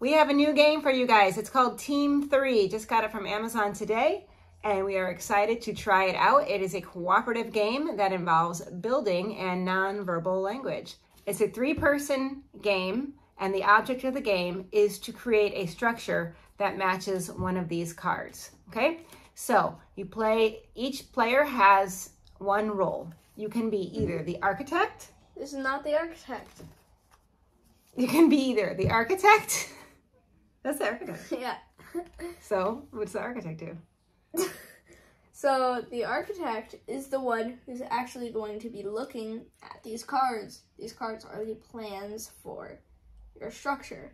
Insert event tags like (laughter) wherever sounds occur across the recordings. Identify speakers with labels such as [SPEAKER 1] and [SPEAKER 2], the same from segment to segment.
[SPEAKER 1] We have a new game for you guys. It's called Team 3. Just got it from Amazon today, and we are excited to try it out. It is a cooperative game that involves building and nonverbal language. It's a three-person game, and the object of the game is to create a structure that matches one of these cards, okay? So you play, each player has one role. You can be either the architect.
[SPEAKER 2] This is not the architect.
[SPEAKER 1] You can be either the architect. That's the architect. (laughs)
[SPEAKER 2] yeah.
[SPEAKER 1] So what's the architect do? (laughs)
[SPEAKER 2] so the architect is the one who's actually going to be looking at these cards. These cards are the plans for your structure.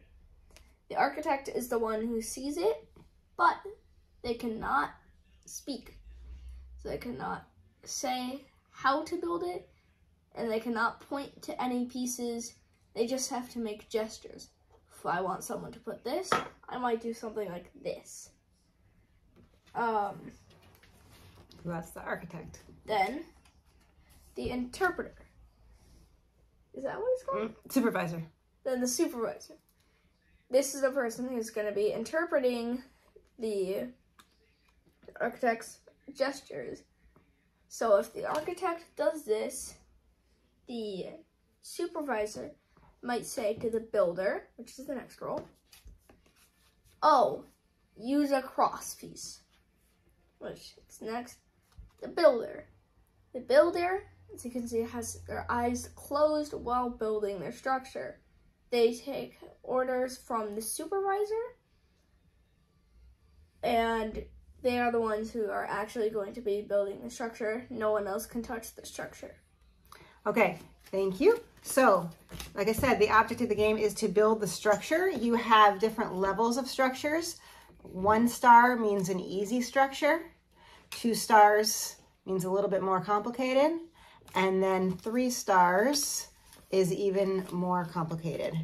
[SPEAKER 2] The architect is the one who sees it, but they cannot speak. So they cannot say how to build it, and they cannot point to any pieces. They just have to make gestures. If I want someone to put this, I might do something like this. Um,
[SPEAKER 1] That's the architect.
[SPEAKER 2] then, the interpreter. Is that what it's called?
[SPEAKER 1] Mm, Supervisor.
[SPEAKER 2] Then the supervisor. This is the person who's going to be interpreting the architect's gestures. So if the architect does this, the supervisor might say to the builder, which is the next role, oh, use a cross piece, which is next. The builder. The builder, as you can see, has their eyes closed while building their structure. They take orders from the supervisor, and they are the ones who are actually going to be building the structure. No one else can touch the structure.
[SPEAKER 1] Okay, thank you. So, like I said, the object of the game is to build the structure. You have different levels of structures. One star means an easy structure. Two stars means a little bit more complicated. And then three stars is even more complicated.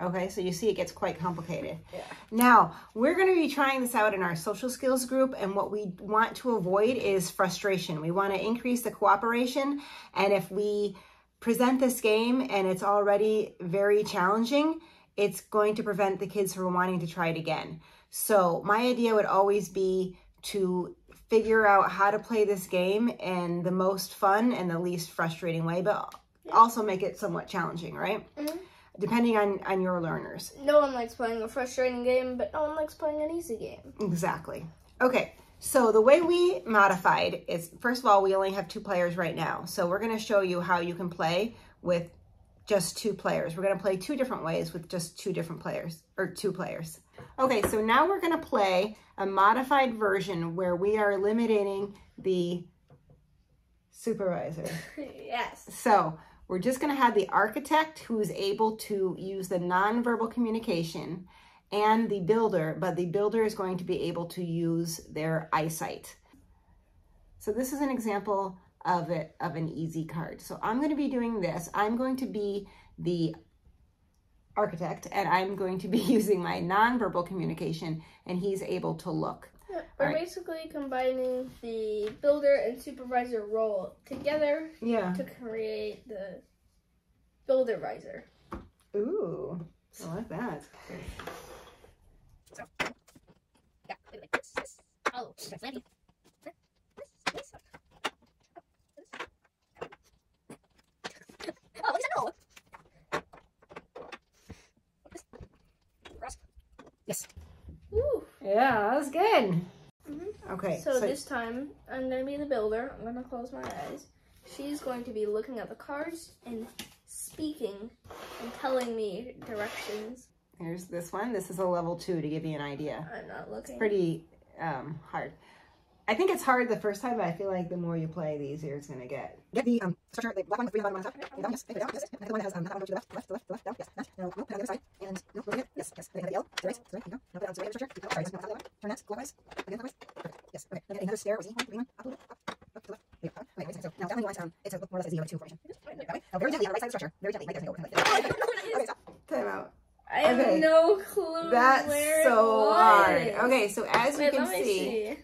[SPEAKER 1] Okay, so you see it gets quite complicated.
[SPEAKER 2] Yeah.
[SPEAKER 1] Now, we're going to be trying this out in our social skills group, and what we want to avoid is frustration. We want to increase the cooperation, and if we present this game and it's already very challenging, it's going to prevent the kids from wanting to try it again. So, my idea would always be to figure out how to play this game in the most fun and the least frustrating way, but also make it somewhat challenging, right?
[SPEAKER 2] Mhm.
[SPEAKER 1] Depending on, on your learners.
[SPEAKER 2] No one likes playing a frustrating game, but no one likes playing an easy game.
[SPEAKER 1] Exactly. Okay, so the way we modified is, first of all, we only have two players right now. So we're gonna show you how you can play with just two players. We're gonna play two different ways with just two different players, or two players. Okay, so now we're gonna play a modified version where we are eliminating the supervisor. (laughs)
[SPEAKER 2] yes.
[SPEAKER 1] So we're just going to have the architect who is able to use the nonverbal communication and the builder, but the builder is going to be able to use their eyesight. So this is an example of it of an easy card. So I'm going to be doing this. I'm going to be the architect and I'm going to be (laughs) using my nonverbal communication and he's able to look.
[SPEAKER 2] We're
[SPEAKER 1] Alright.
[SPEAKER 2] basically combining the builder and supervisor role together
[SPEAKER 1] Yeah.
[SPEAKER 2] to create the builder visor.
[SPEAKER 1] Ooh, I like that.
[SPEAKER 2] Oh,
[SPEAKER 1] Yes.
[SPEAKER 2] Ooh.
[SPEAKER 1] Yeah, that was good.
[SPEAKER 2] Mhm.
[SPEAKER 1] Okay.
[SPEAKER 2] So, this time, I'm going to be the builder. I'm going to close my eyes. She's going to be looking at the cards and speaking and telling me directions.
[SPEAKER 1] Here's this one. This is a level two to give you an idea.
[SPEAKER 2] I'm not looking.
[SPEAKER 1] It's Pretty um, hard. I think it's hard the first time, but I feel like the more you play, the easier it's going to get. Get the um, structure, the black one with green on the bottom, and down, yes, down, yes, and the one that has um, that one to the left, left, left, left, down, yes, left, no, no, put it on the other side, and no, rotate it, yes, yes, okay, the yellow, to the right, to the right, no, no, put it on the right structure, no, sorry, no, top of the one, turn that clockwise, again clockwise, perfect, yes, okay, then another stair or Z one, green one, up a little, up, up to the left, there you go, okay, wait, so now down the lines, um, it's a more or less a Z over two formation, that way, now very gently on the right side of the structure, very gently, like this, and go, like this. okay, stop, time out.
[SPEAKER 2] I have
[SPEAKER 1] Okay.
[SPEAKER 2] no clue
[SPEAKER 1] That's so hard. Okay, so as you can see,
[SPEAKER 2] see.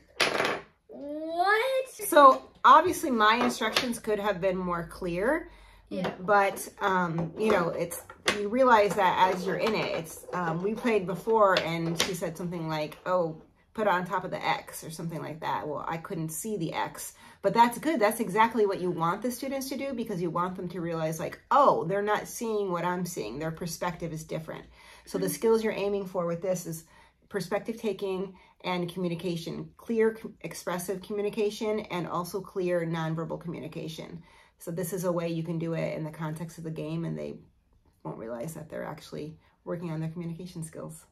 [SPEAKER 2] What?
[SPEAKER 1] So obviously my instructions could have been more clear,
[SPEAKER 2] Yeah.
[SPEAKER 1] But um, you know, it's you realize that as you're in it. It's um, we played before, and she said something like, "Oh, put it on top of the X" or something like that. Well, I couldn't see the X, but that's good. That's exactly what you want the students to do because you want them to realize, like, oh, they're not seeing what I'm seeing. Their perspective is different. So the skills you're aiming for with this is perspective taking and communication, clear, expressive communication, and also clear nonverbal communication. So this is a way you can do it in the context of the game and they won't realize that they're actually working on their communication skills.